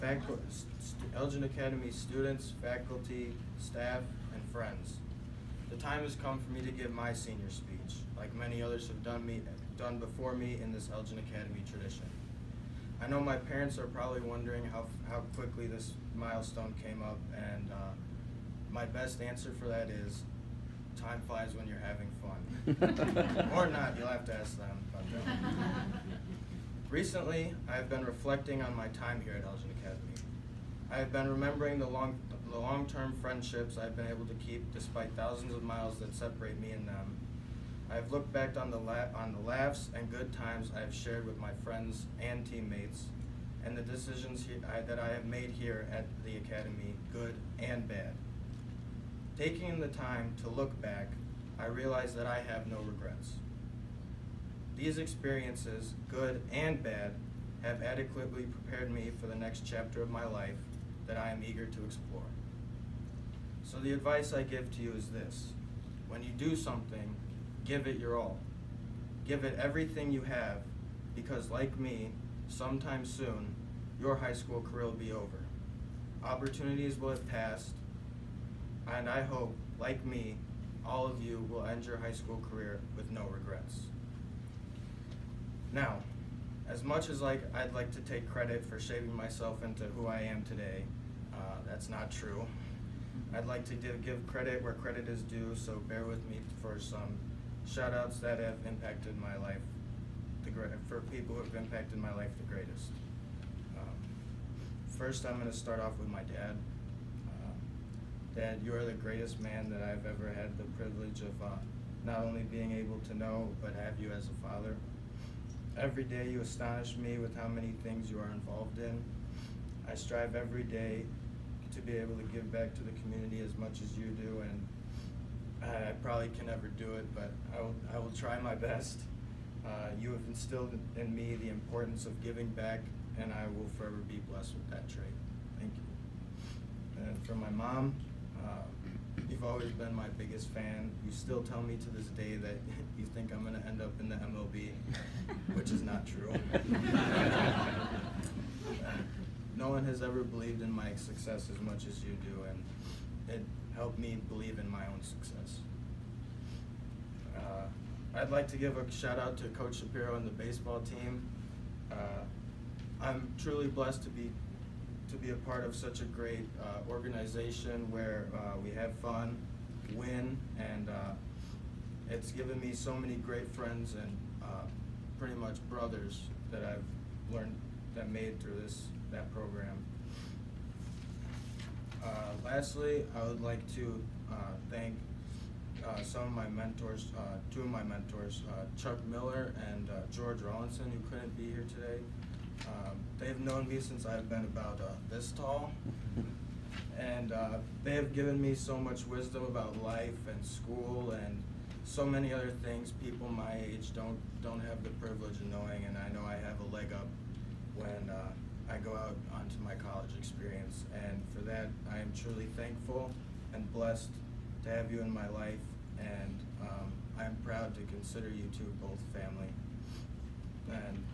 facu- st- Elgin Academy students, faculty, staff, and friends. The time has come for me to give my senior speech, like many others have done me, done before me in this Elgin Academy tradition. I know my parents are probably wondering how, how quickly this milestone came up, and uh, my best answer for that is, time flies when you're having fun. or not, you'll have to ask them. Recently, I've been reflecting on my time here at Elgin Academy. I have been remembering the long, the long-term friendships I've been able to keep despite thousands of miles that separate me and them. I have looked back on the on the laughs and good times I have shared with my friends and teammates, and the decisions I, that I have made here at the academy, good and bad. Taking the time to look back, I realize that I have no regrets. These experiences, good and bad, have adequately prepared me for the next chapter of my life that I am eager to explore. So the advice I give to you is this. When you do something, give it your all. Give it everything you have because like me, sometime soon, your high school career will be over. Opportunities will have passed, and I hope, like me, all of you will end your high school career with no regrets. Now, as much as like I'd like to take credit for shaping myself into who I am today, uh, that's not true. I'd like to give, give credit where credit is due, so bear with me for some shout outs that have impacted my life, the for people who have impacted my life the greatest. Um, first, I'm going to start off with my dad. Uh, Dad, you are the greatest man that I've ever had the privilege of uh, not only being able to know, but have you as a father. Every day you astonish me with how many things you are involved in. I strive every day to be able to give back to the community as much as you do, and I probably can never do it, but I will, I will try my best. Uh, you have instilled in me the importance of giving back, and I will forever be blessed with that trait. Thank you. And for my mom, uh, you've always been my biggest fan. You still tell me to this day that you think I'm going to end up in the MLB, not true. no one has ever believed in my success as much as you do, and it helped me believe in my own success. Uh, I'd like to give a shout out to Coach Shapiro and the baseball team. Uh, I'm truly blessed to be to be a part of such a great uh, organization where uh, we have fun, win, and uh, it's given me so many great friends and uh, pretty much brothers that I've learned that made through this that program. Uh, lastly, I would like to uh, thank uh, some of my mentors, uh, two of my mentors, uh, Chuck Miller and uh, George Rollinson, who couldn't be here today. Um, they've known me since I've been about this tall, and they have given me so much wisdom about life and school and so many other things people my age don't don't have the privilege of knowing. And I know I have a leg up when uh, I go out onto my college experience. And for that, I am truly thankful and blessed to have you in my life. And um, I'm proud to consider you two both family. And